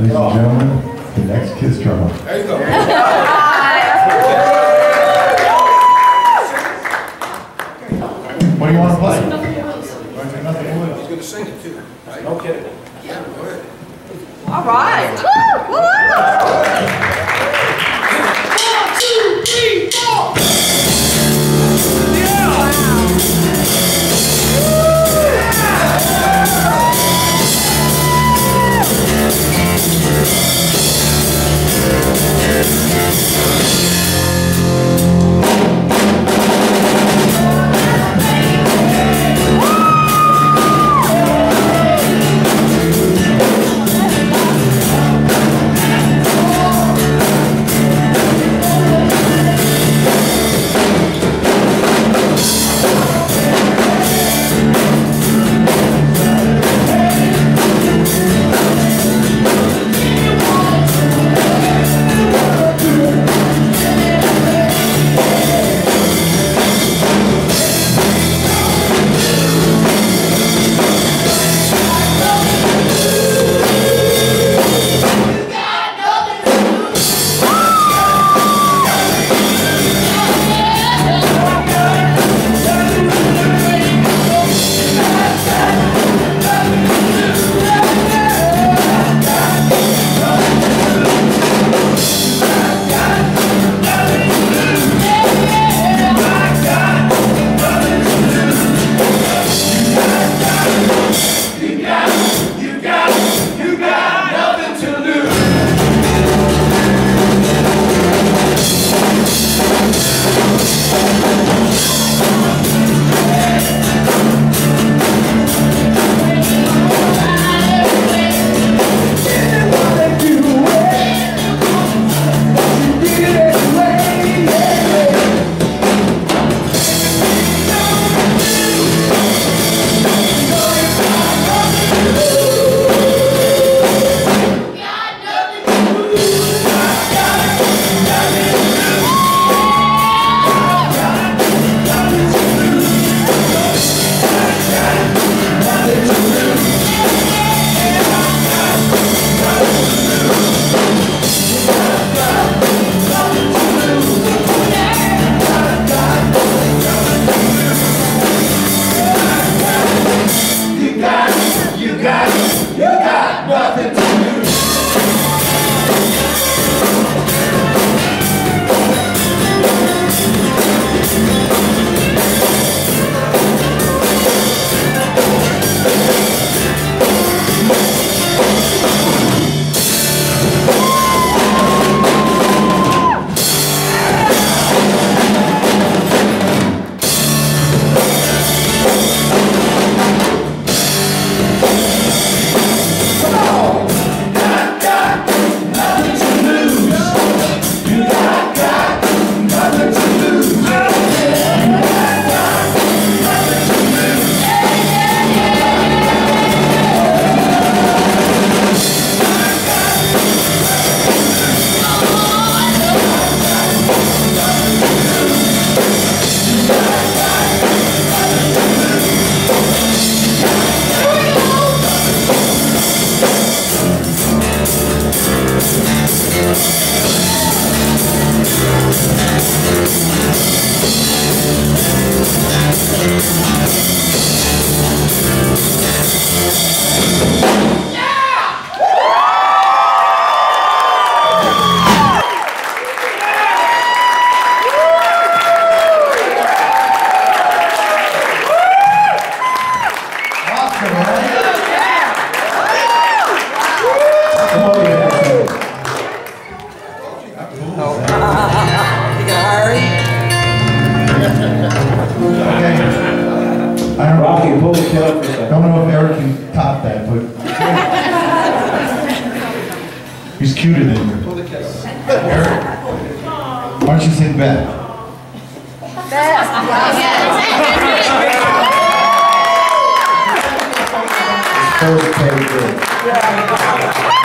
Ladies and gentlemen, the next Kiss drummer. There you go. What do you want to play? He's gonna sing it too. right? No kidding. Yeah, go ahead. All right. Woo! One, You gonna hurry? Okay. I don't Rocky, know, pull the kid for a don't know if Eric can top that, but he's cuter than you. Eric, why don't you sing back? First, good.